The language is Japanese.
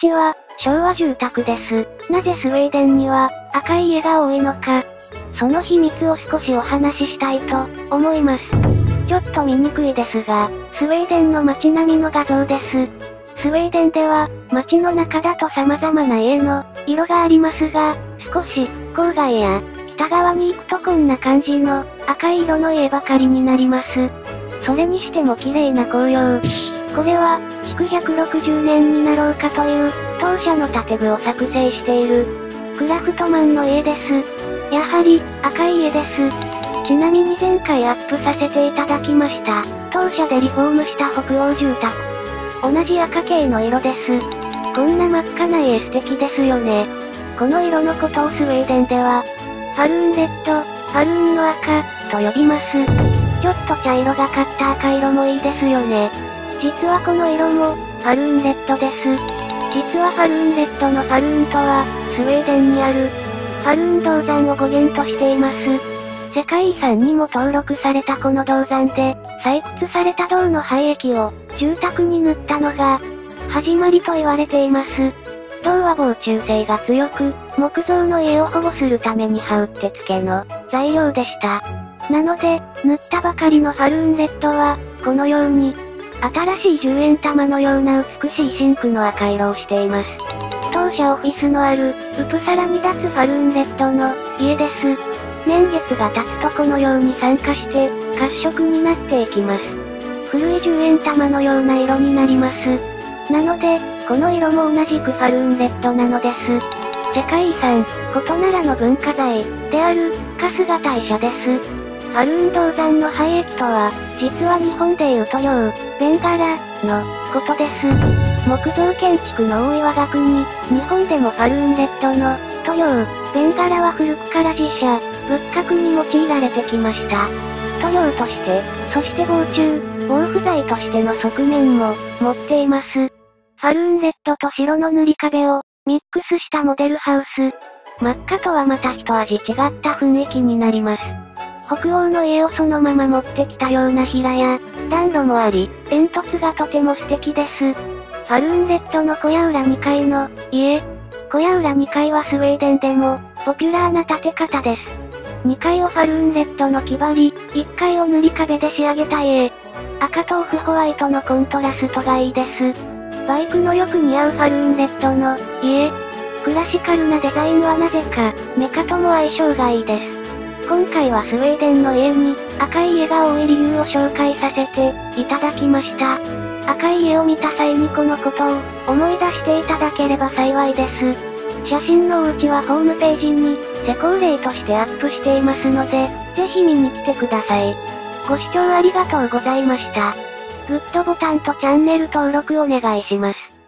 ちは、昭和住宅です。なぜスウェーデンには、赤い家が多いのか。その秘密を少しお話ししたいと、思います。ちょっと見にくいですが、スウェーデンの街並みの画像です。スウェーデンでは、街の中だと様々な家の、色がありますが、少し、郊外や、北側に行くとこんな感じの、赤い色の家ばかりになります。それにしても綺麗な紅葉。これは、築160年になろうかという、当社の建具を作成している、クラフトマンの家です。やはり、赤い家です。ちなみに前回アップさせていただきました、当社でリフォームした北欧住宅。同じ赤系の色です。こんな真っ赤な家素敵ですよね。この色のことをスウェーデンでは、ファルーンレッド、ファルーンの赤、と呼びます。ちょっと茶色がかった赤色もいいですよね。実はこの色も、ファルーンレッドです。実はファルーンレッドのファルーンとは、スウェーデンにある、ファルーン銅山を語源としています。世界遺産にも登録されたこの銅山で、採掘された銅の廃液を、住宅に塗ったのが、始まりと言われています。銅は防虫性が強く、木造の家を保護するために羽打って付けの材料でした。なので、塗ったばかりのファルーンレッドは、このように、新しい10円玉のような美しい真紅の赤色をしています。当社オフィスのある、ウプサラに立つファルーンレッドの、家です。年月が経つとこのように酸化して、褐色になっていきます。古い10円玉のような色になります。なので、この色も同じくファルーンレッドなのです。世界遺産、ことならの文化財、である、春日大社です。ファルーン銅山の廃液とは、実は日本でいう塗料、ベンガラ、の、ことです。木造建築の多い我が国、日本でもファルーンレッドの、塗料、ベンガラは古くから自社、仏閣に用いられてきました。塗料として、そして防虫、防腐剤としての側面も、持っています。ファルーンレッドと白の塗り壁を、ミックスしたモデルハウス。真っ赤とはまた一味違った雰囲気になります。北欧の家をそのまま持ってきたような平や、暖炉もあり、煙突がとても素敵です。ファルーンレッドの小屋裏2階の、家。小屋裏2階はスウェーデンでも、ポピュラーな建て方です。2階をファルーンレッドの木張り、1階を塗り壁で仕上げた家。赤とオフホワイトのコントラストがいいです。バイクのよく似合うファルーンレッドの、家。クラシカルなデザインはなぜか、メカとも相性がいいです。今回はスウェーデンの家に、赤い家が多い理由を紹介させて、いただきました。赤い家を見た際にこのことを、思い出していただければ幸いです。写真のお家はホームページに、施工例としてアップしていますので、ぜひ見に来てください。ご視聴ありがとうございました。グッドボタンとチャンネル登録お願いします